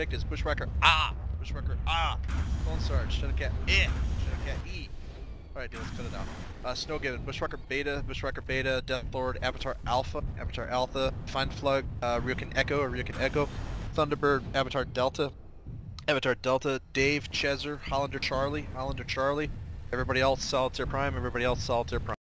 Invictus, Bushwhacker, ah! Bushwhacker, ah! Clone Sarge, Shadow eh! Shadow e! Alright, dude, let's cut it out. Uh, Snowgiven, Bushwhacker Beta, Bushwhacker Beta, Death Lord, Avatar Alpha, Avatar Alpha, Find Flug, uh, Ryoken Echo, or Echo, Thunderbird, Avatar Delta, Avatar Delta, Dave, Cheser, Hollander Charlie, Hollander Charlie, everybody else Solitaire Prime, everybody else Solitaire Prime.